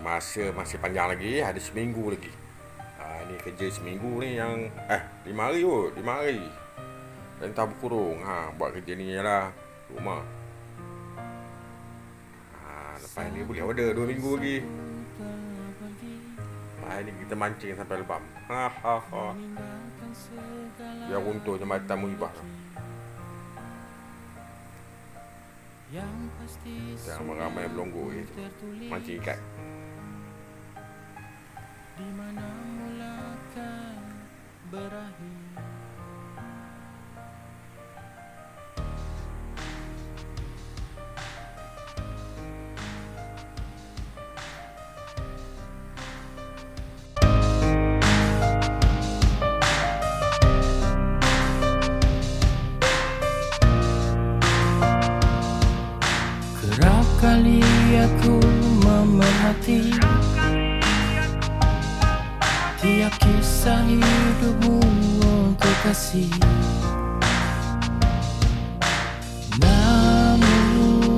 Masa masih panjang lagi Ada seminggu lagi. Ha, Ni kerja seminggu ni yang Eh lima hari kot Lima hari. Rentah berkurung. Ha, Buat kerja ni lah Rumah. Ha, Lepas ni boleh order Dua minggu lagi. Hari ni kita mancing sampai lebam. Ha, ha, ha. Biar runtuh jambatan muhibah Jangan ramai berlonggo je Mancing ikat Di mana mulakan berakhir? Kerap kali aku memerhati kisah hidupmu untuk kasih. Namun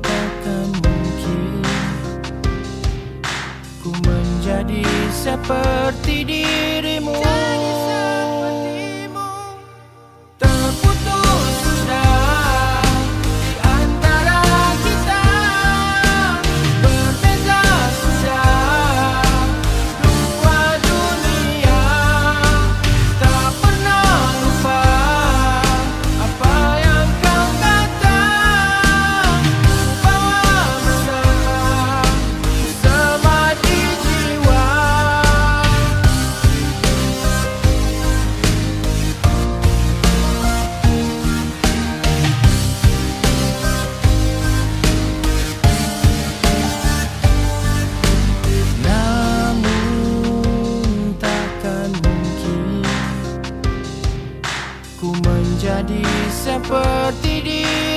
takkan mungkin Ku menjadi seperti dirimu menjadi seperti dia